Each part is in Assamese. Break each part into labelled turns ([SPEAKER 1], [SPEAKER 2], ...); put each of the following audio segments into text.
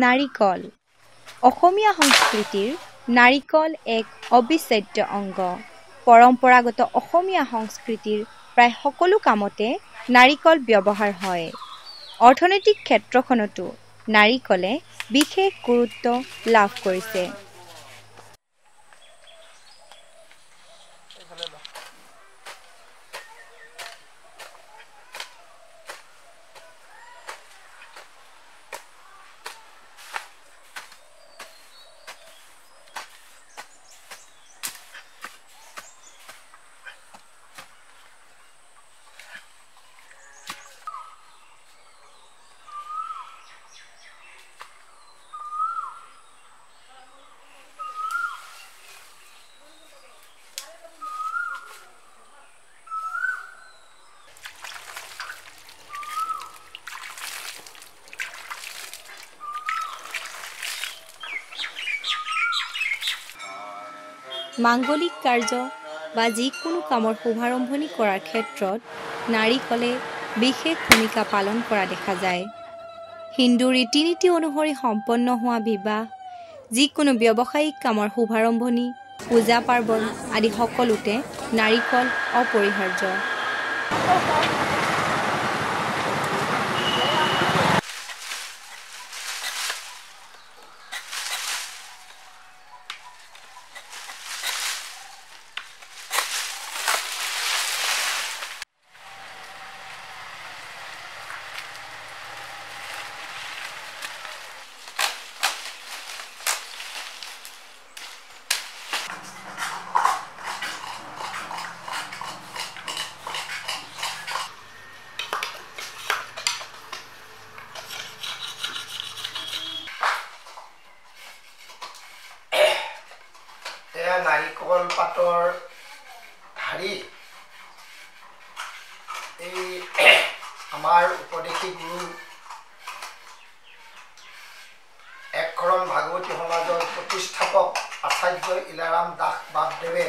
[SPEAKER 1] নাৰিকল। অসমীয়া সংস্কৃতিৰ নাৰিকল এক অবিচ্ছেদ্য অংগ। পৰম্পৰাগত অসমীয়া সংস্কৃতিৰ প্ৰায় সকলো কামতে নাৰিকল ব্যৱহাৰ হয়। অৰ্থনৈতিক ক্ষেত্ৰখনতো নাৰিকলে বিশেষ গুৰুত্ব লাভ কৰিছে। মাংগলিক কাৰ্য বা যিকোনো কামৰ শুভাৰম্ভণি কৰাৰ ক্ষেত্ৰত নাৰিকলে বিশেষ ভূমিকা পালন কৰা দেখা যায়। হিন্দু ৰীতি নীতি অনুসৰি সম্পন্ন হোৱা বিবাহ যিকোনো ব্যৱসায়িক কামৰ শুভাৰম্ভণি পূজা পাৰ্বণ আদি সকলোতে নাৰিকল অপৰিহাৰ্য।
[SPEAKER 2] ঢাৰি এই আমাৰ উপদেশী গুৰু একশৰণ ভাগৱতী সমাজৰ প্ৰতিষ্ঠাপক আচাৰ্য ইলাৰাম দাস বাপদেৱে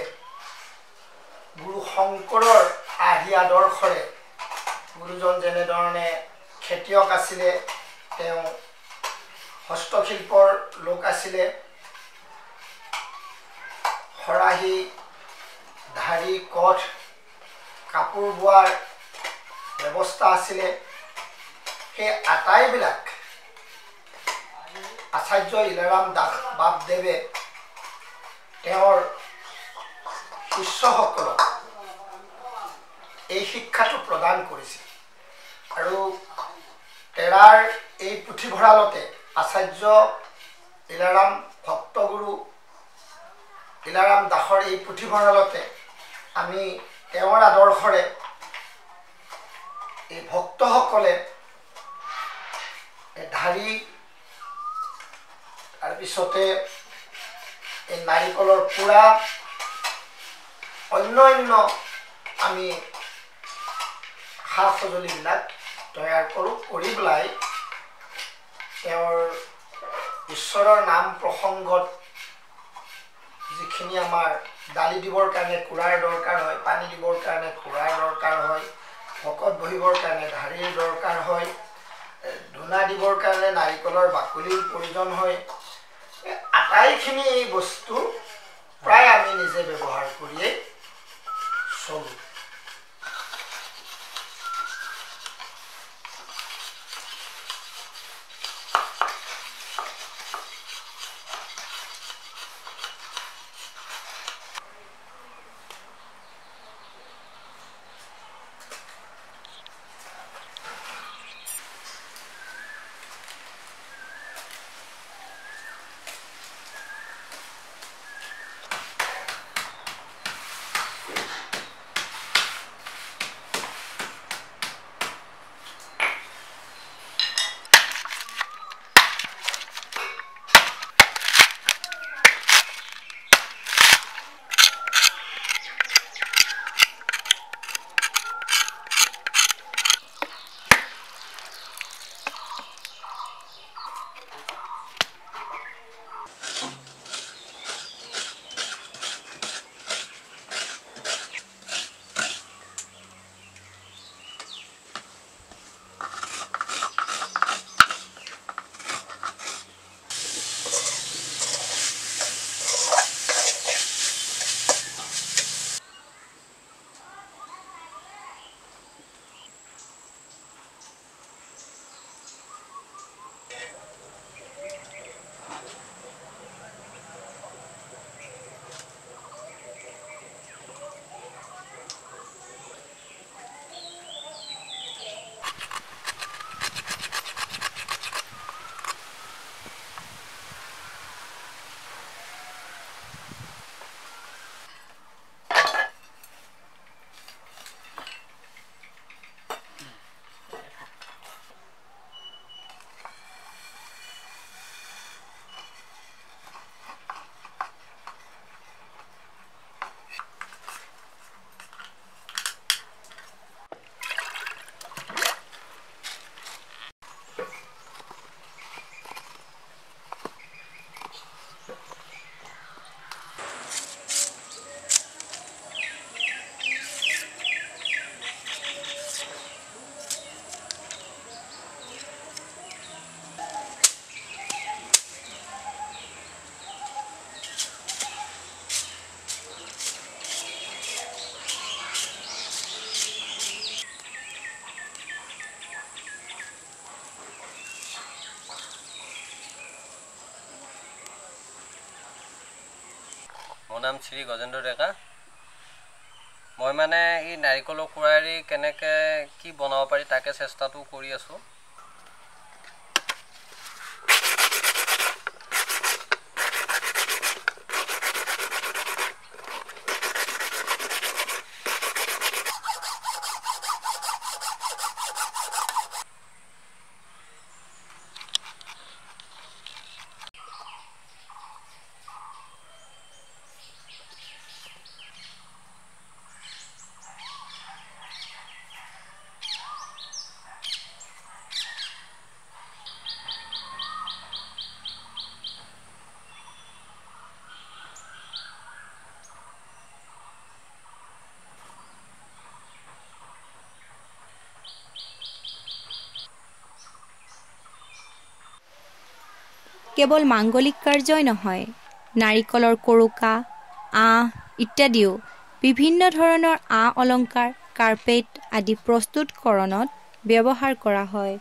[SPEAKER 2] গুৰু শংকৰৰ আৰ্হি আদৰ্শৰে গুৰুজন যেনেধৰণে খেতিয়ক আছিলে তেওঁ হস্তশিল্পৰ লোক আছিলে খৰাহী ঢাৰি কঠ কাপোৰ বোৱাৰ ব্যৱস্থা আছিলে সেই আটাইবিলাক আচাৰ্য ইলাৰাম দাস বাপদেৱে তেওঁৰ শিষ্যসকলক এই শিক্ষাটো প্ৰদান কৰিছিল। আৰু তেৰাৰ এই পুথিভঁৰালতে আচাৰ্য ইলাৰাম ভক্তগুৰু ইলাৰাম দাসৰ এই পুথিভঁৰালতে আমি তেওঁৰ আদৰ্শৰে এই ভক্তসকলে ঢাৰি তাৰপিছতে এই নাৰিকলৰ পোৰা অন্য অন্য আমি সা সঁজুলিবিলাক তৈয়াৰ কৰোঁ কৰি পেলাই তেওঁৰ ঈশ্বৰৰ নাম প্ৰসংগত যিখিনি আমাৰ দালি দিবৰ কাৰণে কুৰাৰ দৰকাৰ হয় পানী দিবৰ কাৰণে কুৰাৰ দৰকাৰ হয় ভকত বহিবৰ কাৰণে ঢাৰিৰ দৰকাৰ হয় ধূনা দিবৰ কাৰণে নাৰিকলৰ বাকলিৰ প্ৰয়োজন হয়। আটাইখিনি এই বস্তু প্ৰায় আমি নিজে ব্যৱহাৰ কৰিয়েই চলোঁ।
[SPEAKER 3] নাম শ্ৰী গজেন্দ্ৰ ডেকা। মই মানে এই নাৰিকলৰ কুৰাৰি কেনেকৈ কি বনাব পাৰি তাকে চেষ্টাটো কৰি আছোঁ।
[SPEAKER 1] কেৱল মাংগলিক কাৰ্যই নহয় নাৰিকলৰ কৰোকা আঁহ ইত্যাদিও বিভিন্ন ধৰণৰ আ অলংকাৰ কাৰ্পেট আদি প্ৰস্তুতকৰণত ব্যৱহাৰ কৰা হয়।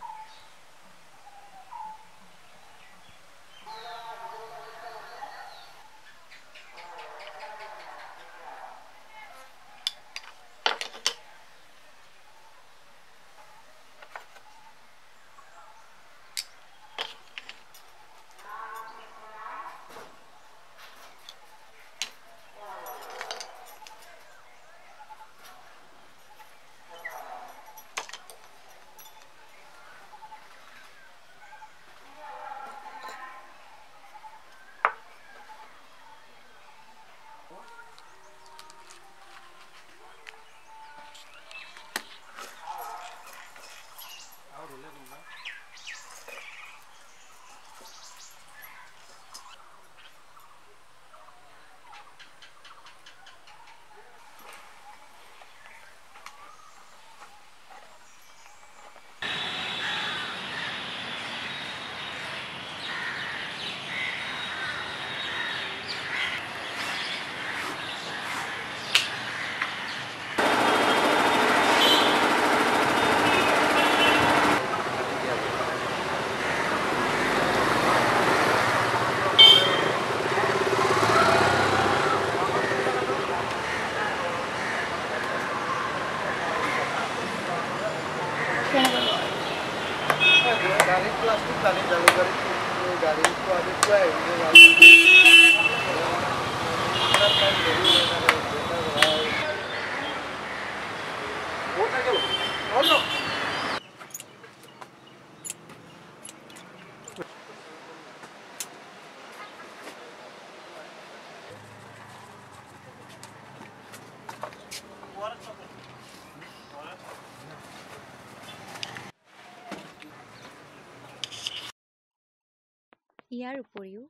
[SPEAKER 1] ইয়াৰ উপৰিও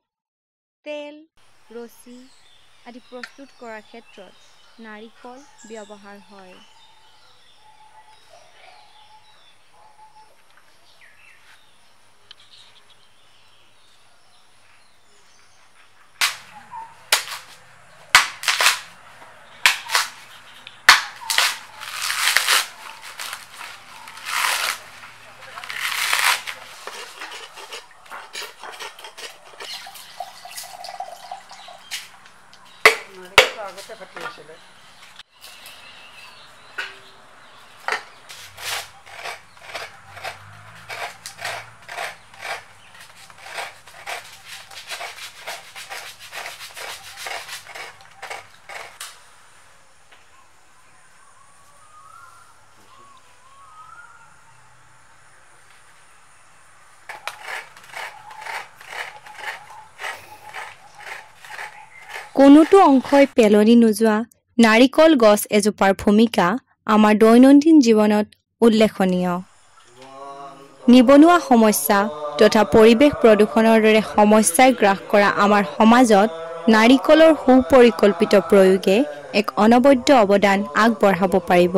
[SPEAKER 1] তেল ৰছী আদি প্ৰস্তুত কৰাৰ ক্ষেত্ৰত নাৰিকল ব্যৱহাৰ হয়।
[SPEAKER 2] לקחת לי שלט.
[SPEAKER 1] কোনোটো অংশই পেলনি নোযোৱা নাৰিকল গছ এজোপাৰ ভূমিকা আমাৰ দৈনন্দিন জীৱনত উল্লেখনীয়। নিবনুৱা সমস্যা তথা পৰিৱেশ প্ৰদূষণৰ দৰে সমস্যাই গ্ৰাস কৰা আমাৰ সমাজত নাৰিকলৰ সুপৰিকল্পিত প্ৰয়োগে এক অনবদ্য অৱদান আগবঢ়াব পাৰিব।